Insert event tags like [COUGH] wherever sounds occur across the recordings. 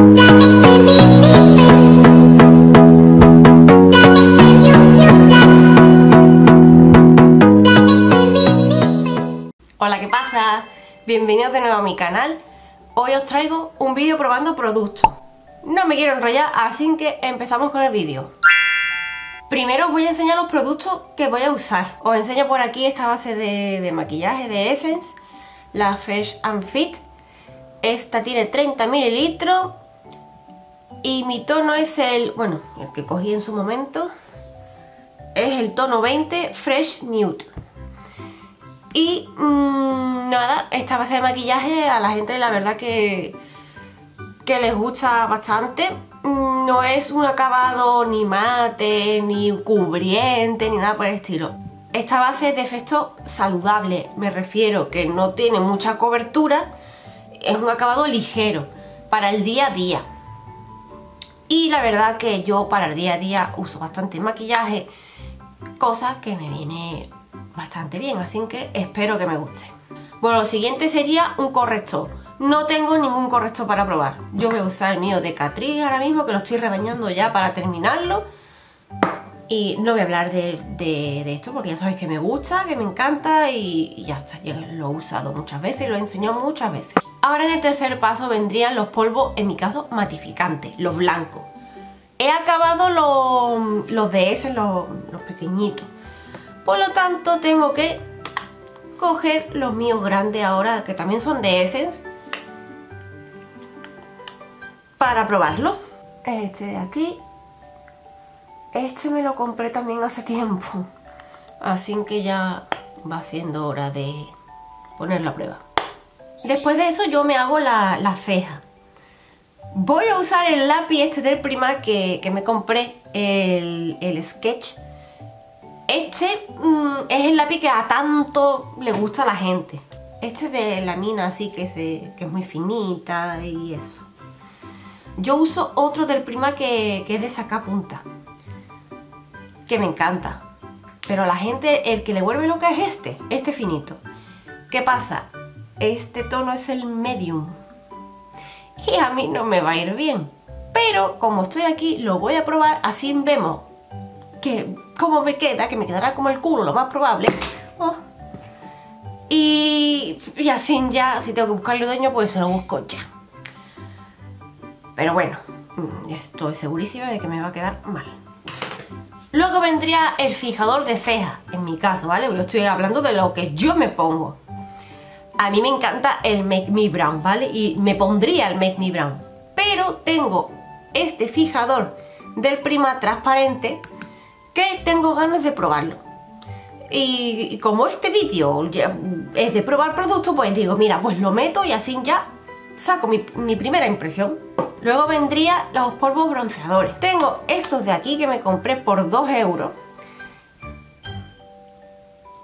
Hola, ¿qué pasa? Bienvenidos de nuevo a mi canal. Hoy os traigo un vídeo probando productos. No me quiero enrollar, así que empezamos con el vídeo. Primero os voy a enseñar los productos que voy a usar. Os enseño por aquí esta base de, de maquillaje de Essence, la Fresh and Fit. Esta tiene 30 mililitros y mi tono es el, bueno, el que cogí en su momento, es el tono 20 Fresh Nude. Y mmm, nada, esta base de maquillaje a la gente la verdad que, que les gusta bastante. Mm, no es un acabado ni mate, ni cubriente, ni nada por el estilo. Esta base es de efecto saludable, me refiero que no tiene mucha cobertura, es un acabado ligero para el día a día. Y la verdad que yo para el día a día uso bastante maquillaje, cosa que me viene bastante bien, así que espero que me guste. Bueno, lo siguiente sería un corrector. No tengo ningún corrector para probar. Yo voy a usar el mío de Catrice ahora mismo, que lo estoy rebañando ya para terminarlo. Y no voy a hablar de, esto porque ya sabéis que me gusta, que me encanta y, ya está. Ya lo he usado muchas veces, lo he enseñado muchas veces. Ahora en el tercer paso vendrían los polvos, en mi caso, matificantes, los blancos. He acabado los, los DS, los, los pequeñitos. Por lo tanto tengo que coger los míos grandes ahora, que también son de Essence, para probarlos. Este de aquí. Este me lo compré también hace tiempo. Así que ya va siendo hora de poner la prueba. Después de eso yo me hago la, ceja. Voy a usar el lápiz este del Primark que, me compré, el, el Sketch este mm, es el lápiz que a tanto le gusta a la gente. Este es de la mina así que, que es muy finita y eso. Yo uso otro del Prima que, que es de sacapunta. Que me encanta. Pero a la gente, el que le vuelve lo que es este, este finito. ¿Qué pasa? Este tono es el medium. Y a mí no me va a ir bien. Pero como estoy aquí, lo voy a probar, así vemos que como me queda, que me quedará como el culo, lo más probable. Oh. Y, y así ya, si tengo que buscarle dueño, pues se lo busco ya. Pero bueno, mm, estoy segurísima de que me va a quedar mal. Luego vendría el fijador de ceja, en mi caso, ¿vale? Yo estoy hablando de lo que yo me pongo. A mí me encanta el Make Me Brown, ¿vale? Y me pondría el Make Me Brown. Pero tengo este fijador del Prima transparente que tengo ganas de probarlo. Y, como este vídeo es de probar producto, pues digo, mira, pues lo meto y así ya saco mi, mi primera impresión. Luego vendría los polvos bronceadores. Tengo estos de aquí que me compré por 2 euros.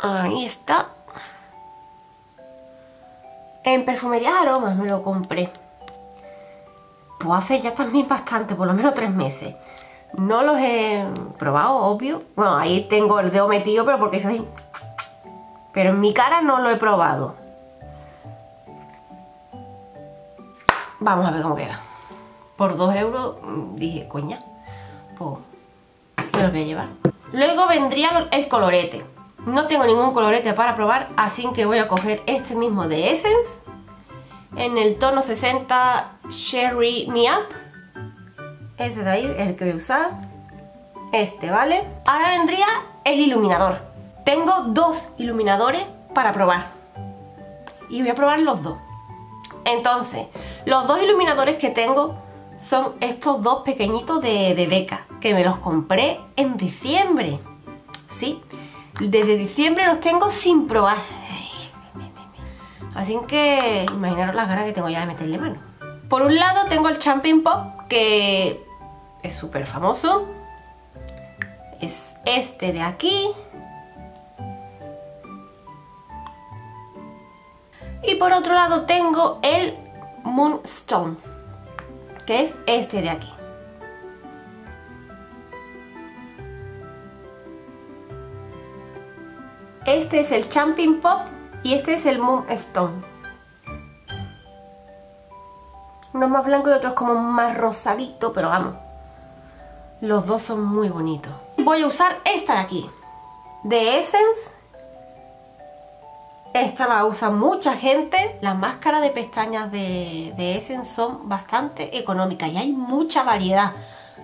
Ahí está. En Perfumerías Aromas me lo compré. Pues hace ya también bastante, por lo menos 3 meses. No los he probado, obvio. Bueno, ahí tengo el dedo metido, pero porque es así. Pero en mi cara no lo he probado. Vamos a ver cómo queda. Por 2 euros mm, dije, coña, pues me los voy a llevar. Luego vendría el colorete. No tengo ningún colorete para probar, así que voy a coger este mismo de Essence. En el tono 60 Sherry Me Up este de ahí el que voy a usar. Este, ¿vale? Ahora vendría el iluminador. Tengo dos iluminadores para probar. Y voy a probar los dos. Entonces, los dos iluminadores que tengo son estos dos pequeñitos de, de Beca, que me los compré en diciembre. ¿Sí? Desde diciembre los tengo sin probar. Así que imaginaros las ganas que tengo ya de meterle mano. Por un lado tengo el Champion Pop, que es súper famoso. Es este de aquí. Y por otro lado tengo el Moonstone, que es este de aquí. Este es el Champion Pop y este es el Moonstone. Uno es más blanco y otro es como más rosadito, pero vamos. Los dos son muy bonitos. Voy a usar esta de aquí. De Essence. Esta la usa mucha gente. Las máscaras de pestañas de, de Essence son bastante económicas y hay mucha variedad.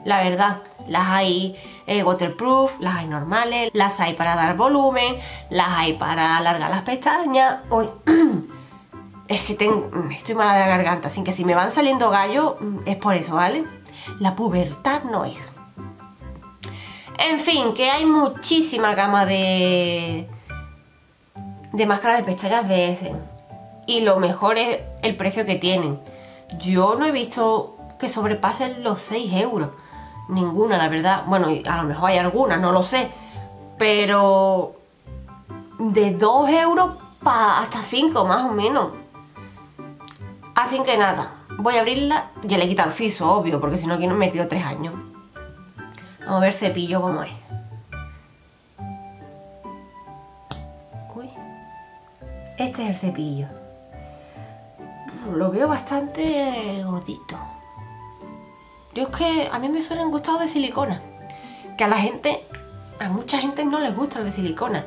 La verdad, las hay eh, waterproof, las hay normales, las hay para dar volumen, las hay para alargar las pestañas. Uy, [CLEARS THROAT] es que estoy mala de la garganta, así que si me van saliendo gallos mm, es por eso, ¿vale? La pubertad no es. En fin, que hay muchísima gama de, de máscaras de pestañas de ese. Y lo mejor es el precio que tienen. Yo no he visto que sobrepasen los 6 euros. Ninguna, la verdad. Bueno, a lo mejor hay algunas, no lo sé. Pero de 2 euros hasta 5 más o menos. Así que nada, voy a abrirla. Ya le he quitado el fiso, obvio, porque si no aquí no he metido 3 años. Vamos a ver cepillo cómo es. Este es el cepillo. Lo veo bastante gordito. Yo es que a mí me suelen gustar de silicona. Que a la gente, a mucha gente no les gusta el de silicona.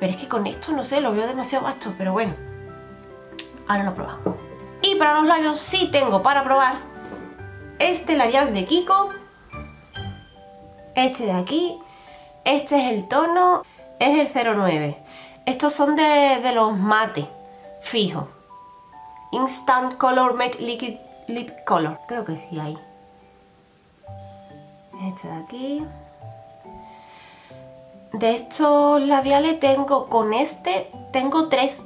Pero es que con esto, no sé, lo veo demasiado vasto. Pero bueno, ahora lo probamos. Y para los labios sí tengo para probar este labial de Kiko. Este de aquí. Este es el tono, es el 09. Estos son de, los mate, fijo. Instant Color Make Liquid Lip Color. Creo que sí hay este de aquí. De estos labiales tengo, con este, tengo tres.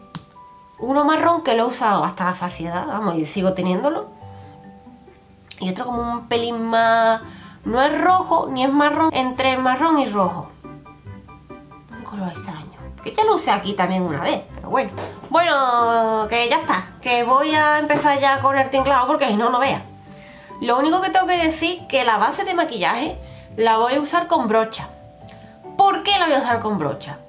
Uno marrón que lo he usado hasta la saciedad, vamos, y sigo teniéndolo. Y otro como un pelín más... No es rojo ni es marrón, entre marrón y rojo. Un color extraño. Que ya lo usé aquí también una vez, pero bueno. Bueno, que ya está. Que voy a empezar ya con el tinglado porque si no, no vea. Lo único que tengo que decir que la base de maquillaje la voy a usar con brocha. ¿Por qué la voy a usar con brocha?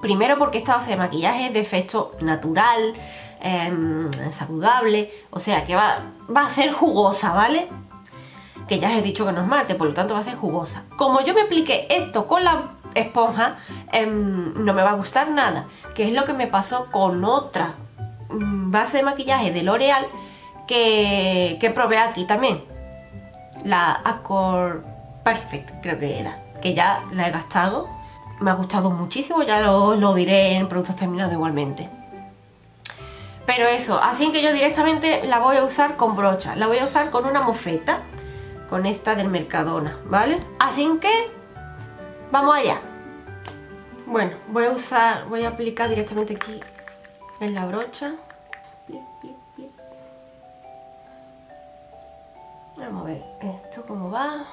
Primero porque esta base de maquillaje es de efecto natural, em, saludable, o sea que va, va a ser jugosa, ¿vale? Que ya os he dicho que no es mate, por lo tanto va a ser jugosa. Como yo me apliqué esto con la esponja, em, no me va a gustar nada, que es lo que me pasó con otra mm, base de maquillaje de L'Oreal que, que probé aquí también. La Accord Perfect, creo que era. Que ya la he gastado. Me ha gustado muchísimo, ya lo, diré en productos terminados igualmente. Pero eso, así que yo directamente la voy a usar con brocha. La voy a usar con una mofeta. Con esta del Mercadona, ¿vale? Así que vamos allá. Bueno, voy a usar, voy a aplicar directamente aquí en la brocha. Vamos a ver esto cómo va.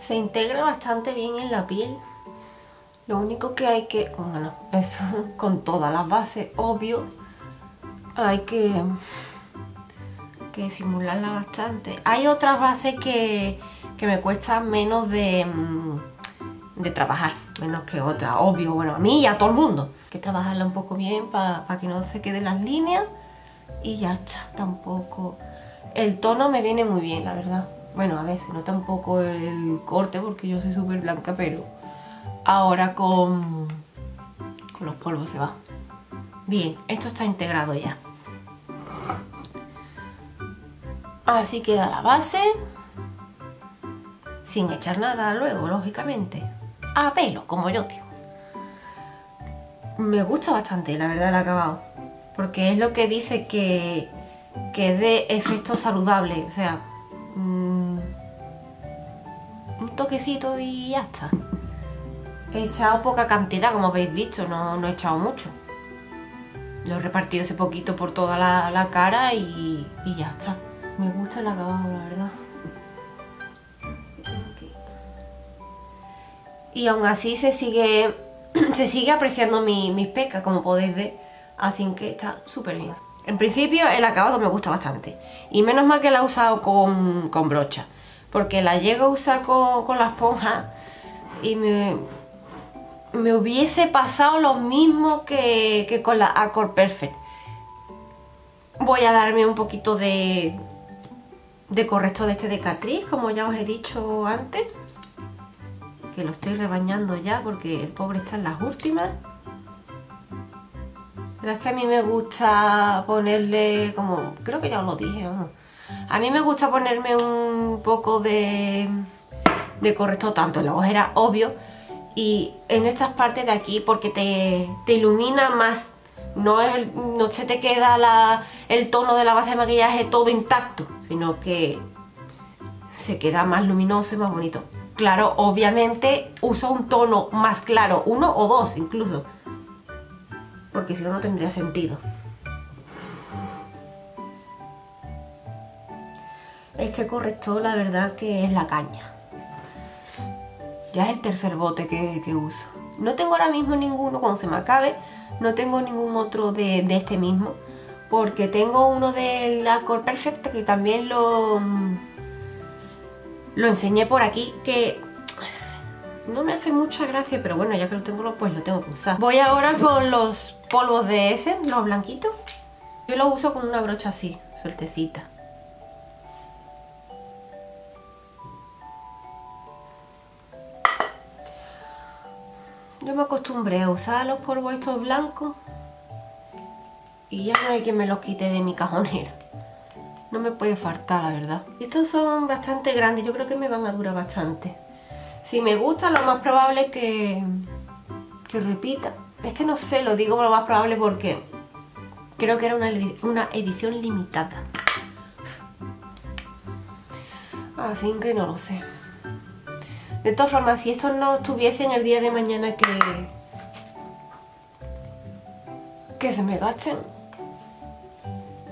Se integra bastante bien en la piel. Lo único que hay que... Bueno, eso [LAUGHS] con todas las bases, obvio. Hay que... Que simularla bastante. Hay otras bases que que me cuesta menos de, mm, de trabajar, menos que otra, obvio, bueno, a mí y a todo el mundo. Hay que trabajarla un poco bien para que no se queden las líneas y ya está, tampoco... El tono me viene muy bien, la verdad. Bueno, a ver, se nota un poco el corte porque yo soy súper blanca, pero ahora con, los polvos se va. Bien, esto está integrado ya. Así queda la base sin echar nada luego, lógicamente. A pelo, como yo digo. Me gusta bastante, la verdad, el acabado. Porque es lo que dice que, que dé efecto saludable. O sea, mm, un toquecito y ya está. He echado poca cantidad, como habéis visto, no, he echado mucho. Lo he repartido ese poquito por toda la, cara y, ya está. Me gusta el acabado, la verdad. y aún así se sigue, [CLEARS THROAT] se sigue apreciando mis pecas, como podéis ver, así que está súper bien. En principio el acabado me gusta bastante y menos mal que la he usado con, brocha, porque la llego a usar con, con la esponja y me, me hubiese pasado lo mismo que, con la Accord Perfect. Voy a darme un poquito de, de corrector de este de como ya os he dicho antes. Que lo estoy rebañando ya porque el pobre está en las últimas. Pero es que a mí me gusta ponerle como... Creo que ya os lo dije, ¿no? A mí me gusta ponerme un poco de, de corrector, tanto en la ojera, obvio, y en estas partes de aquí porque te, te ilumina más. No, es, no se te queda la, el tono de la base de maquillaje todo intacto, sino que se queda más luminoso y más bonito. Claro, obviamente uso un tono más claro, uno o dos incluso, porque si no, no tendría sentido. Este corrector la verdad que es la caña. Ya es el tercer bote que, que uso. No tengo ahora mismo ninguno, cuando se me acabe, no tengo ningún otro de, este mismo. Porque tengo uno de la Core Perfect que también lo, lo enseñé por aquí, que no me hace mucha gracia, pero bueno, ya que lo tengo, pues lo tengo que usar. Voy ahora con los polvos de ese, los blanquitos. Yo los uso con una brocha así, sueltecita. Yo me acostumbré a usar los polvos estos blancos y ya no hay quien me los quite de mi cajonera. No me puede faltar, la verdad. Estos son bastante grandes, yo creo que me van a durar bastante. Si me gusta, lo más probable es que, que repita. Es que no sé, lo digo lo más probable porque creo que era una, una edición limitada. Así que no lo sé. De todas formas, si estos no estuviesen el día de mañana que... que se me gasten,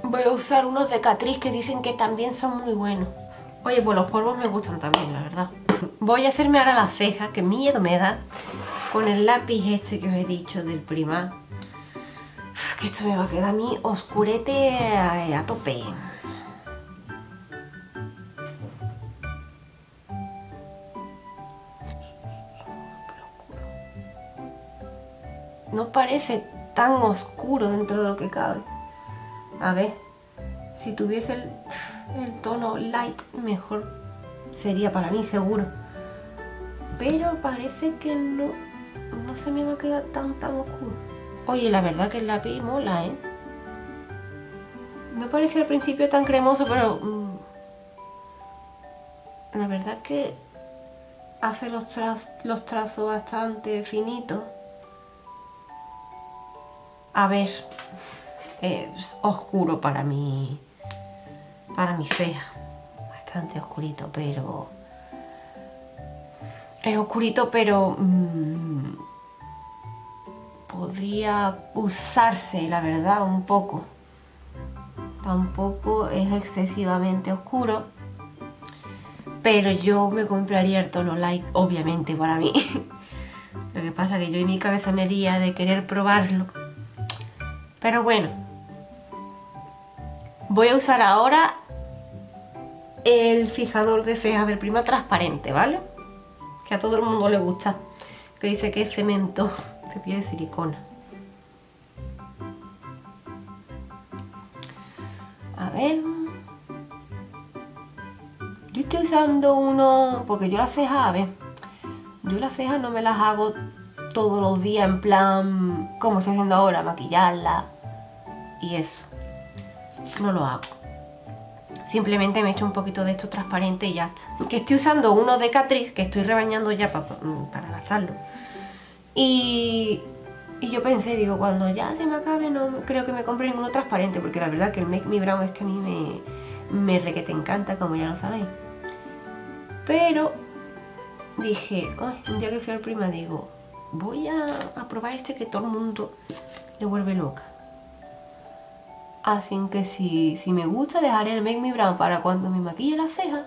voy a usar unos de Catrice que dicen que también son muy buenos. Oye, pues los polvos me gustan también, la verdad. Voy a hacerme ahora la ceja, que miedo me da, con el lápiz este que os he dicho del Prima. Que esto me va a quedar a mí oscurete a, a tope. No parece tan oscuro dentro de lo que cabe. A ver, si tuviese el, tono light, mejor sería para mí, seguro. Pero parece que no, no se me va a quedar tan, tan oscuro. Oye, la verdad que el lápiz mola, ¿eh? No parece al principio tan cremoso, pero... Mmm, la verdad que hace los trazos bastante finitos. A ver, es oscuro para mi, para mi ceja. Bastante oscurito, pero... Es oscurito, pero... Mmm, podría usarse, la verdad, un poco. Tampoco es excesivamente oscuro. Pero yo me compraría el tono light, obviamente, para mí. [LAUGHS] Lo que pasa que yo y mi cabezonería de querer probarlo pero bueno, voy a usar ahora el fijador de cejas del Prima transparente, ¿vale? Que a todo el mundo le gusta. Que dice que es cemento, cepillo de silicona. A ver... Yo estoy usando uno... Porque yo las cejas, a ver... Yo las cejas no me las hago todos los días en plan como estoy haciendo ahora, maquillarla y eso. No lo hago. Simplemente me echo un poquito de esto transparente y ya está. Que estoy usando uno de Catrice, que estoy rebañando ya para, para gastarlo. Y, y yo pensé, digo, cuando ya se me acabe no creo que me compre ninguno transparente, porque la verdad que el Make Me Brown es que a mí me, me re que te encanta, como ya lo sabéis. Pero dije, un día que fui al prima digo, voy a, probar este que todo el mundo le vuelve loca. Así que si, si me gusta dejaré el Make Me Brown para cuando me maquille las cejas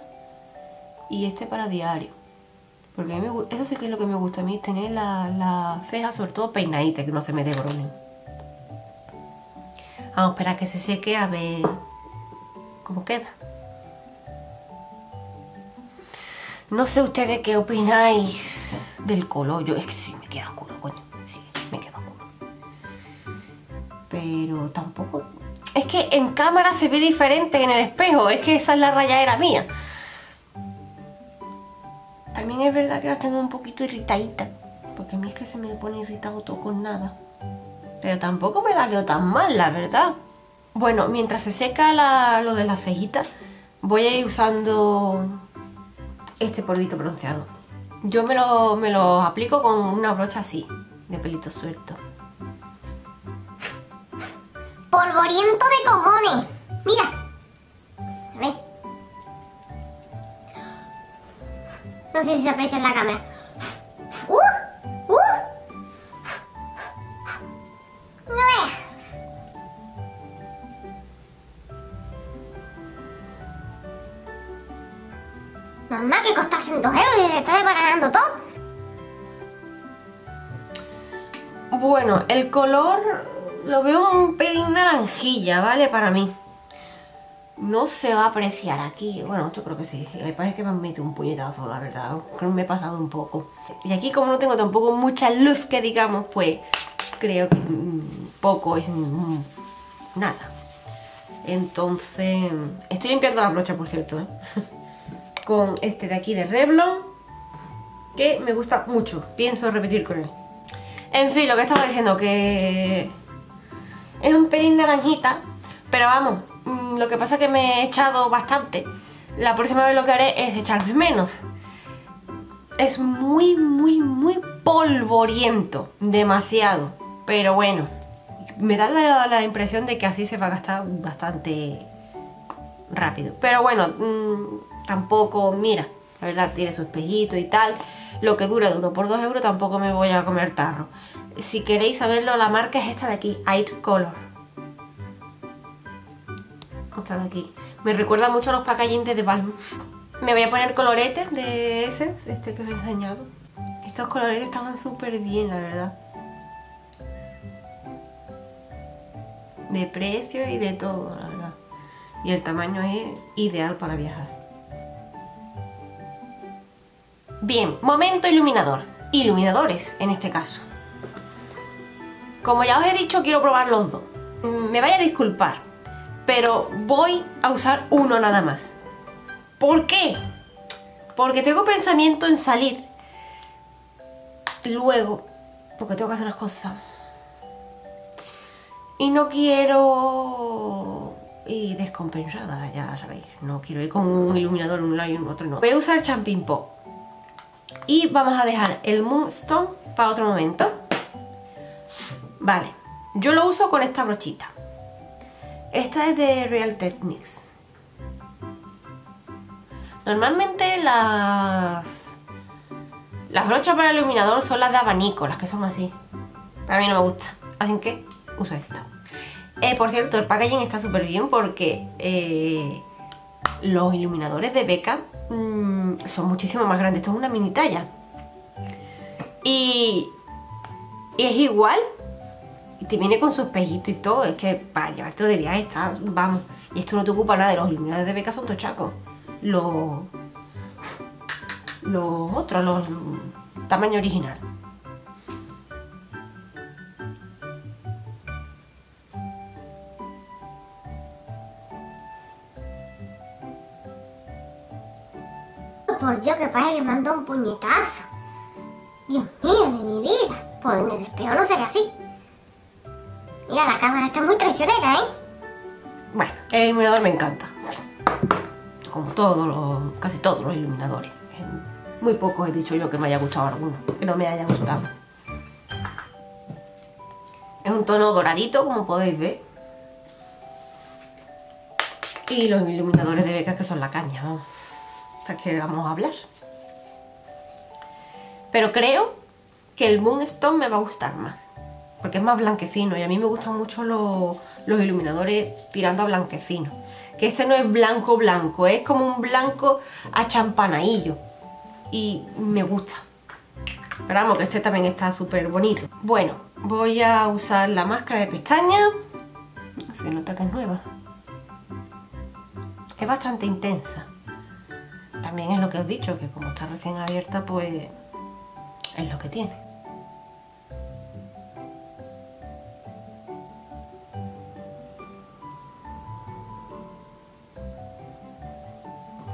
y este para diario. Porque me, eso sí que es lo que me gusta a mí, tener las la cejas sobre todo peinaditas, que no se me debronen. Vamos a esperar que se seque a ver cómo queda. No sé ustedes qué opináis del color. Yo es que sí, queda oscuro, coño. Sí, me queda oscuro. Pero tampoco... Es que en cámara se ve diferente en el espejo. Es que esa es la rayadera mía. También es verdad que la tengo un poquito irritadita. Porque a mí es que se me pone irritado todo con nada. Pero tampoco me la veo tan mal, la verdad. Bueno, mientras se seca lo de las cejitas, voy a ir usando este polvito bronceado. Yo me lo, me lo aplico con una brocha así, de pelito suelto. Polvoriento de cojones. Mira. A ver. No sé si se aprecia en la cámara. ¡Uh! Normal que costasen dos euros y se está desbaratando todo. Bueno, el color lo veo un pelín naranjilla, ¿vale? Para mí. No se va a apreciar aquí. Bueno, yo creo que sí. Me parece que me han metido un puñetazo, la verdad. Creo que me he pasado un poco. Y aquí como no tengo tampoco mucha luz que digamos, pues creo que poco es nada. Entonces, estoy limpiando la brocha, por cierto, ¿eh? [LAUGHS] con este de aquí de Revlon, que me gusta mucho. Pienso repetir con él. En fin, lo que estaba diciendo, que es un pelín naranjita, pero vamos, mm, lo que pasa es que me he echado bastante. La próxima vez lo que haré es echarme menos. Es muy, muy, muy polvoriento. Demasiado. Pero bueno, me da la, impresión de que así se va a gastar bastante rápido. Pero bueno, mm, tampoco, mira, la verdad tiene su espejito y tal. Lo que dura, duro por 2 euros, tampoco me voy a comer tarro. Si queréis saberlo, la marca es esta de aquí, Ait Color. Esta de aquí. Me recuerda mucho a los packaging de Balm. Me voy a poner coloretes de ese, este que os he enseñado. Estos coloretes estaban súper bien, la verdad. De precio y de todo, la verdad. Y el tamaño es ideal para viajar. Bien, momento iluminador. Iluminadores, en este caso. Como ya os he dicho, quiero probar los dos. Me vaya a disculpar, pero voy a usar uno nada más. ¿Por qué? Porque tengo pensamiento en salir luego, porque tengo que hacer unas cosas. Y no quiero ir descompensada, ya sabéis. No quiero ir con un iluminador un lado y un otro no. Voy a usar Champing Pop. Y vamos a dejar el Moonstone para otro momento. Vale, yo lo uso con esta brochita. Esta es de Real Techniques. Normalmente las... Las brochas para iluminador son las de abanico, las que son así. Para mí no me gusta. Así que uso esta. Eh, por cierto, el packaging está súper bien porque eh, los iluminadores de Beca mm, son muchísimo más grandes. Esto es una mini talla. Y, y es igual y te viene con su espejito y todo. Es que para llevártelo de viaje está, vamos. Y esto no te ocupa nada los iluminadores de beca son tochacos. Los. Los otros, los. Tamaño original. Por Dios, que parece que mandó un puñetazo. Dios mío, de mi vida. Pues en el espejo no se ve así. Mira, la cámara está muy traicionera, ¿eh? Bueno, el iluminador me encanta. Como todos los, casi todos los iluminadores. Muy poco he dicho yo que me haya gustado alguno, que no me haya gustado. Es un tono doradito, como podéis ver. Y los iluminadores de becas que son la caña, vamos. Vamos a hablar. Pero creo que el Moonstone me va a gustar más porque es más blanquecino y a mí me gustan mucho los, iluminadores tirando a blanquecino. Que este no es blanco blanco, es como un blanco a champanaillo y me gusta. Pero vamos, que este también está súper bonito. Bueno, voy a usar la máscara de pestañas. Se nota que es nueva. Es bastante intensa. También es lo que os he dicho, que como está recién abierta, pues es lo que tiene.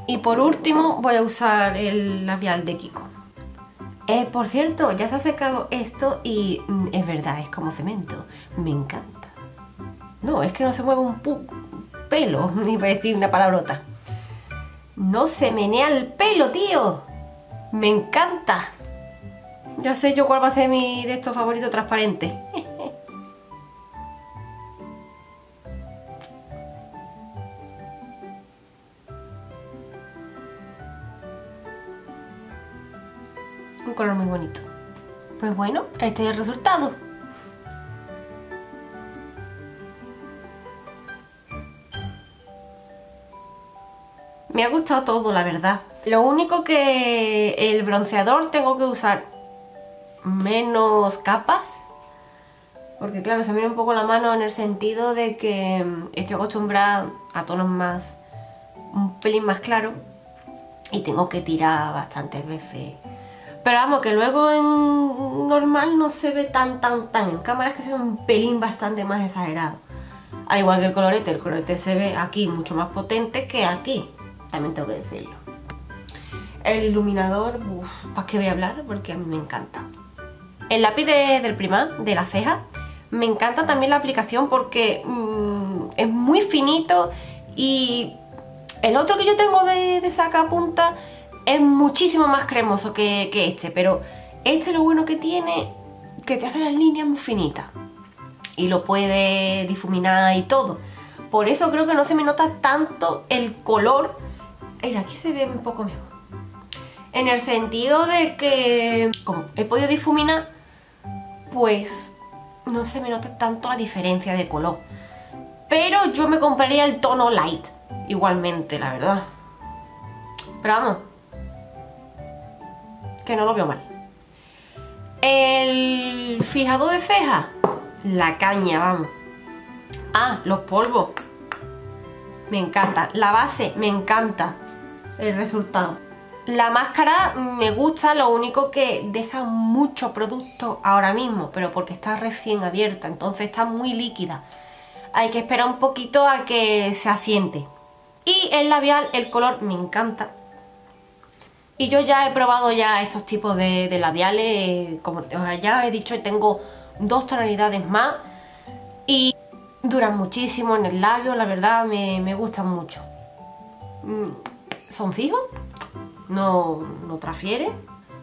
Y por último voy a usar el labial de Kiko. Eh, por cierto, ya se ha secado esto y mm, es verdad, es como cemento. Me encanta. No, es que no se mueve un pelo, [LAUGHS] ni voy decir una palabrota. No se menea el pelo, tío. Me encanta. Ya sé yo cuál va a ser mi de estos favoritos transparentes. [LAUGHS] Un color muy bonito. Pues bueno, este es el resultado. Me ha gustado todo, la verdad. Lo único que el bronceador tengo que usar menos capas. Porque claro, se me viene un poco la mano en el sentido de que estoy acostumbrada a tonos más, un pelín más claro. Y tengo que tirar bastantes veces. Pero vamos, que luego en normal no se ve tan, tan, tan. En cámara es que se ve un pelín bastante más exagerado. Al igual que el colorete, el colorete se ve aquí mucho más potente que aquí también tengo que decirlo. El iluminador, ¿para qué voy a hablar? Porque a mí me encanta. El lápiz del primar, de la ceja, me encanta también la aplicación porque mm, es muy finito y el otro que yo tengo de, de punta es muchísimo más cremoso que, que, este, pero este lo bueno que tiene que te hace las líneas muy finitas y lo puede difuminar y todo. Por eso creo que no se me nota tanto el color Mira, aquí se ve un poco mejor. En el sentido de que, como he podido difuminar, pues no se me nota tanto la diferencia de color. Pero yo me compraría el tono light, igualmente, la verdad. Pero vamos, que no lo veo mal. El fijador de ceja, la caña, vamos. Ah, los polvos. Me encanta. La base, me encanta el resultado. La máscara me gusta, lo único que deja mucho producto ahora mismo, pero porque está recién abierta, entonces está muy líquida. Hay que esperar un poquito a que se asiente. Y el labial, el color me encanta. Y yo ya he probado ya estos tipos de, labiales, como ya he dicho, tengo dos tonalidades más. Y duran muchísimo en el labio, la verdad me, gustan mucho. Mm, son fijos, no, no.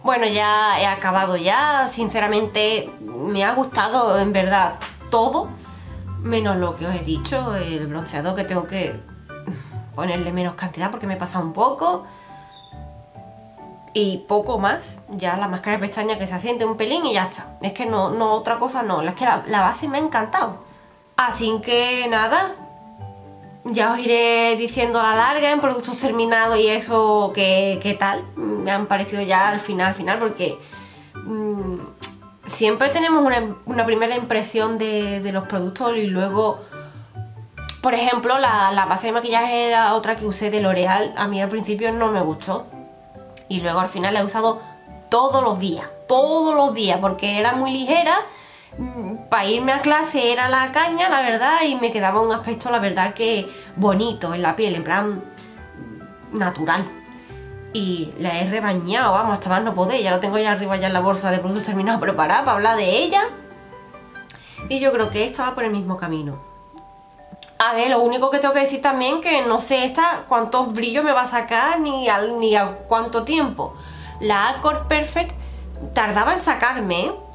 Bueno, ya he acabado ya, sinceramente me ha gustado en verdad todo, menos lo que os he dicho, el bronceador que tengo que ponerle menos cantidad porque me he pasado un poco. Y poco más, ya la máscara de pestaña que se asiente un pelín y ya está. Es que no, no otra cosa no, es que la base me ha encantado. Así que nada, ya os iré diciendo a la larga en productos terminados y eso qué, tal. Me han parecido ya al final, al final, porque mm, siempre tenemos una, primera impresión de, los productos y luego, por ejemplo, la, la base de maquillaje era otra que usé de L'Oreal. A mí al principio no me gustó. Y luego al final la he usado todos los días, todos los días, porque era muy ligera para irme a clase era la caña, la verdad, y me quedaba un aspecto, la verdad, que bonito en la piel, en plan natural. Y la he rebañado, vamos, hasta más no poder, ya lo tengo ya arriba ya en la bolsa de productos terminados [LAUGHS] preparada para hablar de ella. Y yo creo que esta va por el mismo camino. A ver, lo único que tengo que decir también que no sé esta cuántos brillos me va a sacar ni, al, ni a cuánto tiempo. La Accord Perfect tardaba en sacarme, ¿eh?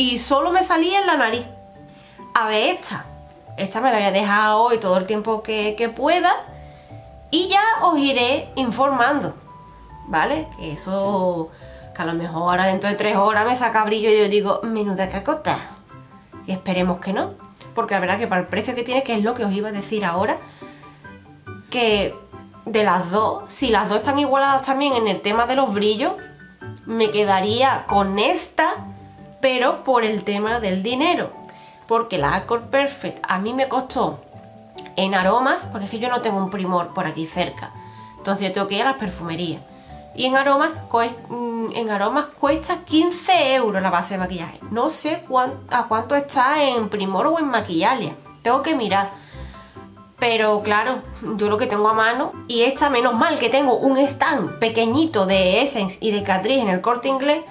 Y solo me salía en la nariz. A ver esta. Esta me la voy a dejar hoy todo el tiempo que, pueda y ya os iré informando, ¿vale? Que eso, que a lo mejor ahora dentro de tres horas me saca brillo y yo digo, menuda cacota. Y esperemos que no, porque la verdad que para el precio que tiene, que es lo que os iba a decir ahora, que de las dos, si las dos están igualadas también en el tema de los brillos, me quedaría con esta pero por el tema del dinero. Porque la Accord Perfect a mí me costó en aromas, porque es que yo no tengo un primor por aquí cerca. Entonces yo tengo que ir a las perfumerías. y en aromas, mm, en aromas cuesta 15 euros la base de maquillaje. No sé a cuánto está en Primor o en Maquillalia. Tengo que mirar. Pero claro, yo lo que tengo a mano y esta menos mal que tengo un stand pequeñito de Essence y de Catrice en el corte inglés.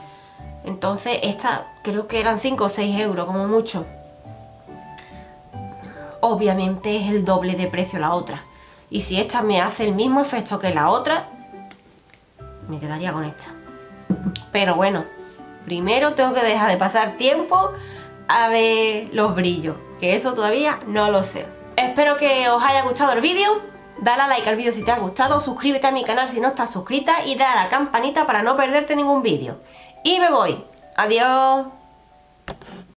Entonces esta creo que eran 5 o 6 euros como mucho. Obviamente es el doble de precio la otra. Y si esta me hace el mismo efecto que la otra, me quedaría con esta. Pero bueno, primero tengo que dejar de pasar tiempo a ver los brillos, que eso todavía no lo sé. Espero que os haya gustado el vídeo. Dale a like al vídeo si te ha gustado, suscríbete a mi canal si no estás suscrita y dale a la campanita para no perderte ningún vídeo. Y me voy. Adiós.